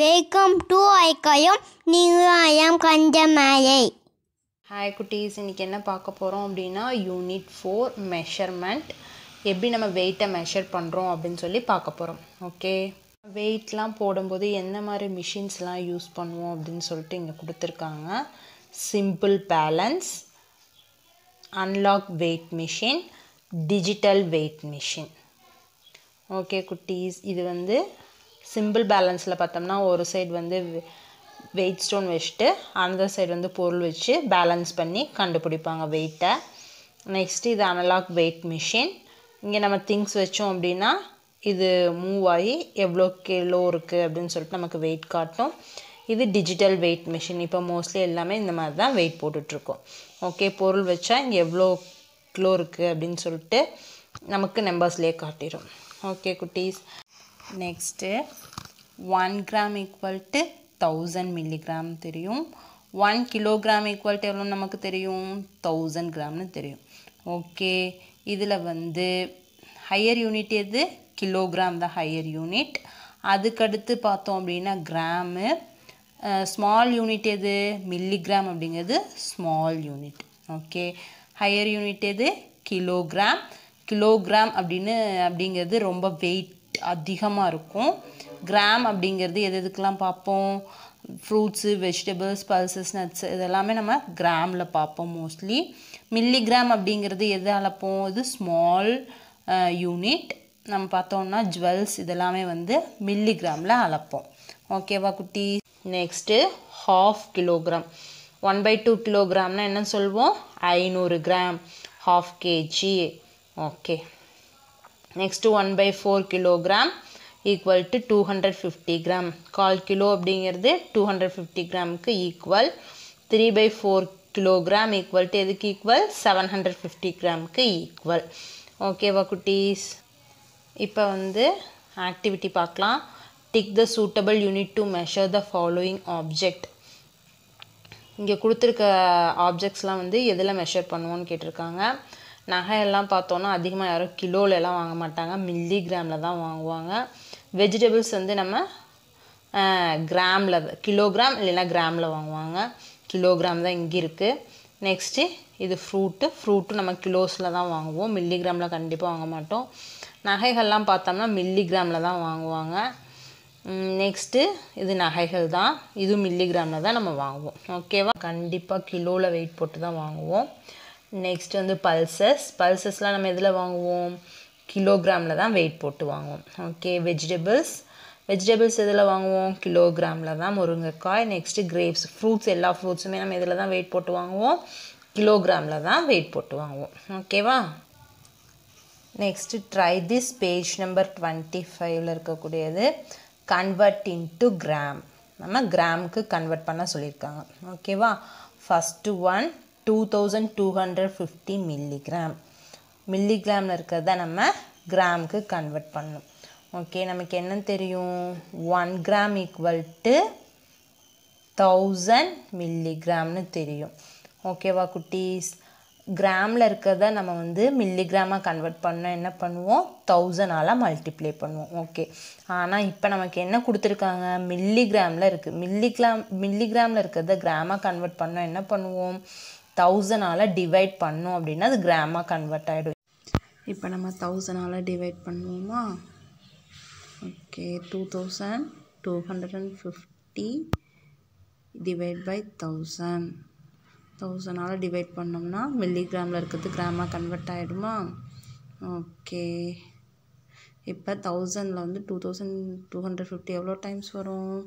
Welcome to ஐக்கயம் நியாயம் கஞ்சமாயை hi குட்டீஸ். இன்றைக்கி என்ன பார்க்க போகிறோம் அப்படின்னா யூனிட் ஃபோர் மெஷர்மெண்ட் எப்படி நம்ம வெயிட்டை மெஷர் பண்ணுறோம் அப்படின்னு சொல்லி பார்க்க போகிறோம் ஓகே வெயிட்லாம் போடும்போது என்ன மாதிரி மிஷின்ஸ்லாம் யூஸ் பண்ணுவோம் அப்படின்னு சொல்லிட்டு இங்கே கொடுத்துருக்காங்க. Simple balance analog weight machine digital weight machine okay குட்டீஸ். இது வந்து சிம்பிள் பேலன்ஸில் பார்த்தோம்னா ஒரு சைடு வந்து வெயிட் ஸ்டோன் வச்சுட்டு அந்த சைடு வந்து பொருள் வச்சு பேலன்ஸ் பண்ணி கண்டுபிடிப்பாங்க வெயிட்டை நெக்ஸ்ட்டு இது அனலாக் வெயிட் மிஷின் இங்கே நம்ம திங்ஸ் வச்சோம் அப்படின்னா இது மூவ் ஆகி எவ்வளோ கிலோ இருக்குது அப்படின்னு சொல்லிட்டு நமக்கு வெயிட் காட்டும். இது டிஜிட்டல் வெயிட் மிஷின் இப்போ மோஸ்ட்லி எல்லாமே இந்த மாதிரி தான் வெயிட் போட்டுட்ருக்கோம். ஓகே பொருள் வச்சா இங்கே எவ்வளோ கிலோ இருக்குது அப்படின்னு சொல்லிட்டு நமக்கு நம்பர்ஸ்லேயே காட்டிடும். ஓகே குட்டீஸ். Next one gram equal to thousand milligram தெரியும். ஒன் கிலோகிராம் ஈக்குவல் டு எவ்வளோ நமக்கு தெரியும்? தௌசண்ட் கிராம்னு தெரியும். ஓகே இதில் வந்து ஹையர் யூனிட் எது? கிலோகிராம் தான் ஹையர் யூனிட் அதுக்கடுத்து பார்த்தோம் அப்படின்னா கிராமு ஸ்மால் யூனிட் எது? மில்லிகிராம் அப்படிங்கிறது small unit okay higher unit எது? கிலோகிராம் கிலோகிராம் அப்படின்னு அப்படிங்கிறது ரொம்ப வெயிட் அதிகமாக இருக்கும். கிராம் அப்படிங்கிறது எது எதுக்கெலாம் பார்ப்போம்? ஃப்ரூட்ஸு வெஜிடபிள்ஸ் பல்சஸ் நட்ஸ் இதெல்லாமே நம்ம கிராமில் பார்ப்போம் மோஸ்ட்லி மில்லிகிராம் அப்படிங்கிறது எது அளப்போம் இது ஸ்மால் யூனிட் நம்ம பார்த்தோம்னா ஜுவல்ஸ் இதெல்லாமே வந்து மில்லிகிராமில் அளப்போம். ஓகேவா குட்டி? Next half kilogram one by two கிலோகிராம்னா என்ன சொல்வோம் ஐநூறு gram half KG okay next one by four kilogram equal to two hundred fifty gram call kilo அப்படிங்கிறது டூ ஹண்ட்ரட் ஃபிஃப்டி கிராமுக்கு equal three by four kilogram equal to எதுக்கு equal seven hundred fifty கிராமுக்கு equal ஓகேவா குட்டீஸ்? இப்போ வந்து activity பார்க்கலாம். Tick the suitable unit to measure the following object இங்கே கொடுத்துருக்க ஆப்ஜெக்ட்ஸ்லாம் வந்து எதில் மெஷர் பண்ணுவோன்னு கேட்டிருக்காங்க. நகையெல்லாம் பார்த்தோன்னா அதிகமாக யாரும் கிலோவிலலாம் வாங்க மாட்டாங்க. மில்லி கிராமில் தான் வாங்குவாங்க. வெஜிடபிள்ஸ் வந்து நம்ம கிராமில் கிலோகிராம் இல்லைன்னா கிராமில் வாங்குவாங்க. கிலோகிராம் தான் இங்கே இருக்குது நெக்ஸ்ட்டு இது ஃப்ரூட்டு ஃப்ரூட்டும் நம்ம கிலோஸில் தான் வாங்குவோம். மில்லிகிராமில் கண்டிப்பாக வாங்க மாட்டோம். நகைகள்லாம் பார்த்தோம்னா மில்லிகிராமில் தான் வாங்குவாங்க. நெக்ஸ்ட்டு இது நகைகள் தான். இது மில்லிகிராமில் தான் நம்ம வாங்குவோம். ஓகேவா கண்டிப்பாக கிலோவில் வெயிட் போட்டு தான் வாங்குவோம். நெக்ஸ்ட் வந்து பல்சஸ் பல்சஸ்லாம் நம்ம எதில் வாங்குவோம்? கிலோகிராமில் தான் வெயிட் போட்டு வாங்குவோம். ஓகே வெஜிடபிள்ஸ் வெஜிடபிள்ஸ் எதில் வாங்குவோம்? கிலோகிராமில் தான் முருங்கைக்காய். நெக்ஸ்ட்டு கிரேப்ஸ் ஃப்ரூட்ஸ் எல்லா ஃப்ரூட்ஸுமே நம்ம எதில் தான் வெயிட் போட்டு வாங்குவோம்? கிலோகிராமில் தான் வெயிட் போட்டு வாங்குவோம். ஓகேவா next try this page number twenty ஃபைவ்ல இருக்கக்கூடியது. கன்வெர்ட் இன் டு கிராம் நம்ம கிராமுக்கு கன்வெர்ட் பண்ண சொல்லியிருக்காங்க. ஓகேவா first one two thousand two hundred fifty milligram மில்லிகிராமில் இருக்கிறத நம்ம கிராமுக்கு கன்வெர்ட் பண்ணணும். ஓகே நமக்கு என்ன தெரியும்? One gram equal to thousand மில்லிகிராம்னு தெரியும். ஓகேவா குட்டீஸ்? கிராமில் இருக்கிறத நம்ம வந்து மில்லிகிராமாக கன்வெர்ட் பண்ண என்ன பண்ணுவோம்? தௌசண்டால் மல்டிப்ளை பண்ணுவோம். ஓகே ஆனால் இப்போ நமக்கு என்ன கொடுத்துருக்காங்க? மில்லிகிராமில் இருக்குது மில்லிகிராம் மில்லிகிராமில் இருக்கிறத கிராமாக கன்வெர்ட் பண்ணோம் என்ன பண்ணுவோம்? தௌசண்டால் டிவைட் பண்ணோம் அப்படின்னா அது கிராமாக கன்வெர்ட் ஆகிடும் இப்போ நம்ம தௌசண்டால் டிவைட் பண்ணுவோமா? Okay two thousand two hundred and fifty divide by thousand தௌசண்டால் divide பண்ணோம்னா மில்லிகிராமில் இருக்கிறது கிராமாக கன்வெர்ட் ஆகிடுமா ஓகே இப்போ தௌசண்டில் வந்து two thousand two hundred fifty எவ்வளோ டைம்ஸ் வரும்?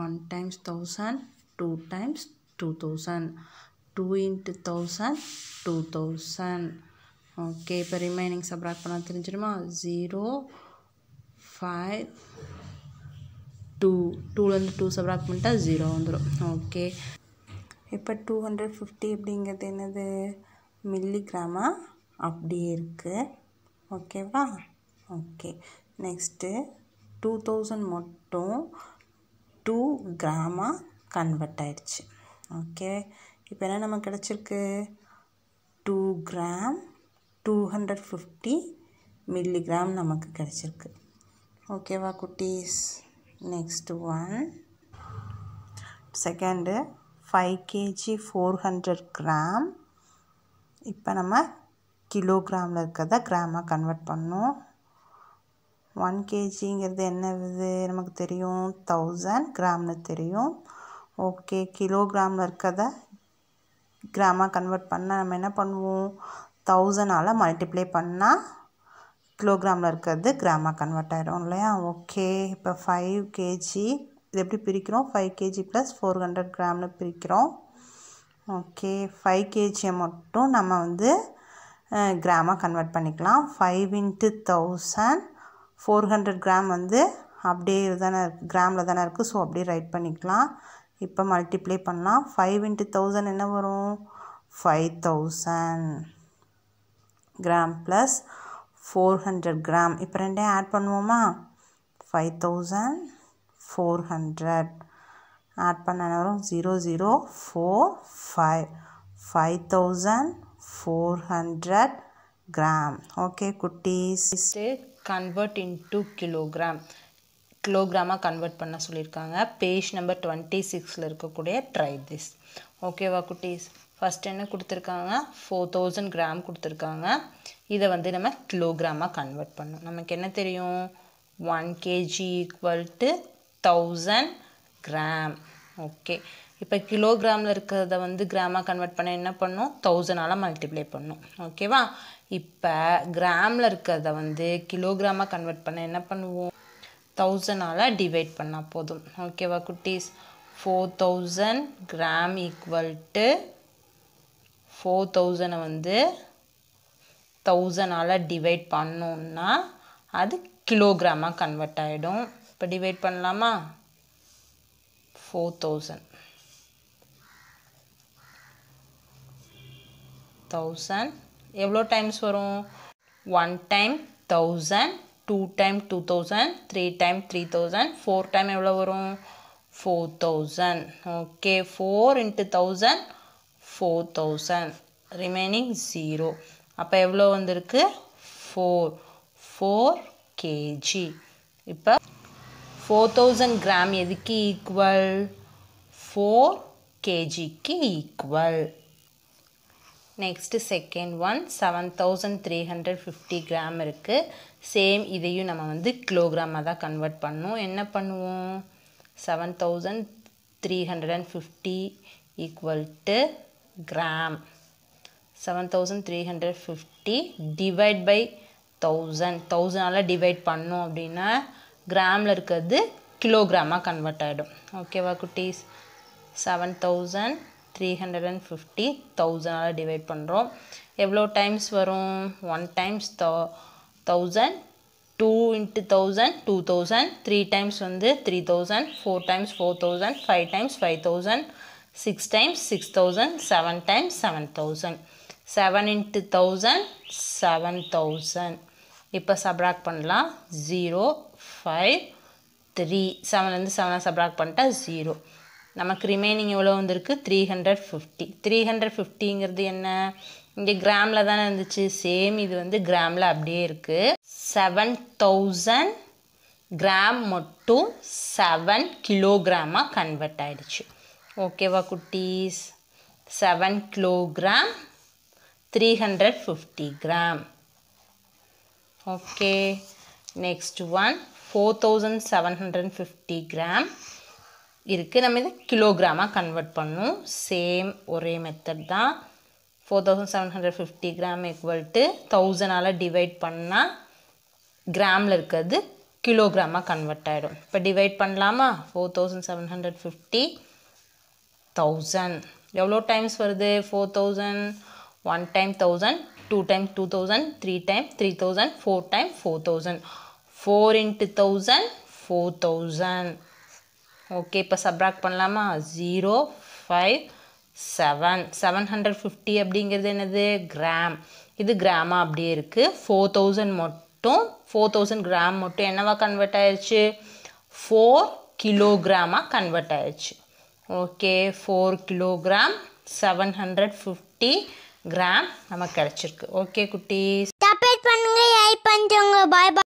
One times thousand two times two thousand two into thousand two thousand. Okay இப்போ remaining subtract பண்ணால் தெரிஞ்சிடுமா ஜீரோ ஃபைவ் டூ டூலேருந்து டூ சப்ராக்ட் பண்ணிட்டா ஜீரோ வந்துடும் ஓகே. இப்போ டூ ஹண்ட்ரட் ஃபிஃப்டி அப்படிங்கிறது என்னது? மில்லிகிராமாக அப்படியே இருக்குது ஓகேவா? ஓகே. நெக்ஸ்ட்டு டூ தௌசண்ட் மட்டும் டூ கிராமாக கன்வெர்ட் ஆயிடுச்சு. ஓகே. இப்போ என்ன நமக்கு கிடச்சிருக்கு? Two gram two hundred fifty milligram நமக்கு கிடச்சிருக்கு. ஓகேவா குட்டீஸ்? Next one second five KG four hundred gram இப்போ நம்ம கிலோகிராமில் இருக்கிறத கிராமாக கன்வெர்ட் பண்ணோம் ஒன் கேஜிங்கிறது என்ன இது? நமக்கு தெரியும். தௌசண்ட் கிராம்னு தெரியும். ஓகே கிலோகிராமில் இருக்கிறத கிராமாக கன்வெர்ட் பண்ணால் நம்ம என்ன பண்ணுவோம்? தௌசண்டால் மல்டிப்ளை பண்ணால் கிலோகிராமில் இருக்கிறது கிராமாக கன்வெர்ட் ஆகிடும் இல்லையா? ஓகே. இப்போ ஃபைவ் கேஜி இது எப்படி பிரிக்கிறோம்? Five KG plus four hundred கிராம்னு பிரிக்கிறோம். ஓகே. ஃபைவ் கேஜியை மட்டும் நம்ம வந்து கிராமாக கன்வெர்ட் பண்ணிக்கலாம். Five into thousand four hundred gram வந்து அப்படியே தானே கிராமில் தானே இருக்குது ஸோ அப்படியே ரைட் பண்ணிக்கலாம். இப்போ மல்டிப்ளை பண்ணலாம். ஃபைவ் இன்ட்டு தௌசண்ட் என்ன வரும்? Five thousand gram plus four hundred gram இப்போ ரெண்டையும் ஆட் பண்ணுவோமா? Five thousand four hundred add பண்ண வரும்? Zero zero four five five thousand four hundred gram okay குட்டீஸ். கன்வெர்ட் இன்டு கிலோகிராம் கிலோகிராமாக கன்வெர்ட் பண்ண சொல்லியிருக்காங்க. பேஜ் நம்பர் டுவெண்ட்டி சிக்ஸில் இருக்கக்கூடிய ட்ரை திஸ் ஓகேவா குட்டீஸ்? ஃபஸ்ட் என்ன கொடுத்துருக்காங்க? ஃபோர் தௌசண்ட் கிராம் கொடுத்துருக்காங்க. இதை வந்து நம்ம கிலோகிராமாக கன்வெர்ட் பண்ணணும். நமக்கு என்ன தெரியும்? One KG equal to thousand gram okay இப்போ கிலோகிராமில் இருக்கிறத வந்து கிராமாக கன்வெர்ட் பண்ண என்ன பண்ணும்? தௌசண்டால் மல்டிப்ளை பண்ணும். ஓகேவா இப்போ கிராமில் இருக்கிறத வந்து கிலோகிராமாக கன்வெர்ட் பண்ண என்ன பண்ணுவோம்? தௌசண்டால் டிவைட் பண்ணால் போதும். ஓகேவா குட்டீஸ்? Four thousand gram equal to four தௌசண்டை வந்து தௌசண்டால் டிவைட் பண்ணோன்னா அது கிலோகிராமாக கன்வெர்ட் ஆகிடும் இப்போ டிவைட் பண்ணலாமா? ஃபோர் தௌசண்ட் தௌசண்ட் எவ்வளோ டைம்ஸ் வரும்? One time thousand two time two thousand three time three thousand four time எவ்வளோ வரும்? Four thousand okay four into thousand four thousand remaining zero அப்போ எவ்வளோ வந்திருக்கு? ஃபோர் ஃபோர் கேஜி இப்போ four thousand gram எதுக்கு equal four கேஜிக்கு equal next second one seven thousand three hundred fifty gram இருக்குது same இதையும் நம்ம வந்து கிலோகிராமாக தான் கன்வெர்ட் பண்ணுவோம். என்ன பண்ணுவோம்? Seven thousand three hundred and fifty equal to gram seven thousand three hundred fifty divide by thousand தௌசண்டால் divide பண்ணோம் அப்படின்னா கிராமில் இருக்கிறது கிலோகிராமாக கன்வெர்ட் ஆகிடும் ஓகேவா குட்டீஸ்? Seven thousand three hundred and fifty தௌசண்டால் divide பண்ணுறோம் எவ்வளோ டைம்ஸ் வரும்? One times thou thousand two into thousand two thousand three times வந்து three thousand four times four thousand five times five thousand six times six thousand seven times seven thousand seven into thousand seven thousand இப்போ subtract பண்ணலாம். Zero five three செவன்லேருந்து செவனை subtract பண்ணிட்டா zero நமக்கு remaining எவ்வளோ வந்திருக்கு? Three hundred fifty three hundred ஃபிஃப்டிங்கிறது என்ன? இங்கே கிராமில் தானே இருந்துச்சு. சேம் இது வந்து கிராமில் அப்படியே இருக்குது செவன் தௌசண்ட் கிராம் மட்டும் செவன் கிலோகிராமாக கன்வெர்ட் ஆகிடுச்சு ஓகேவா குட்டீஸ்? Seven kilogram three hundred fifty gram okay next one four thousand seven hundred fifty gram இருக்குது நம்ம இதை கிலோகிராமாக கன்வெர்ட் பண்ணும். சேம் ஒரே மெத்தட் தான். Four thousand seven hundred fifty gram equal to தௌசண்டால் divide பண்ணால் கிராமில் இருக்கிறது கிலோகிராமாக கன்வெர்ட் ஆகிடும் இப்போ டிவைட் பண்ணலாமா? Four thousand seven hundred fifty thousand எவ்வளோ டைம்ஸ் வருது? Four thousand one time thousand two time two thousand three time three thousand four time four thousand four into thousand four thousand okay இப்போ subtract பண்ணலாமா? Zero five seven seven hundred fifty அப்படிங்கிறது என்னது? Gram இது கிராமாக அப்படியே இருக்குது four thousand மட்டும் four thousand gram மட்டும் என்னவா கன்வெர்ட் ஆயிடுச்சு ஃபோர் கிலோகிராமாக கன்வெர்ட் ஆயிடுச்சு okay four kilogram seven hundred fifty gram நமக்கு கிடச்சிருக்கு. ஓகே குட்டீஸ். சப்போர்ட் பண்ணுங்க பாய் பாய்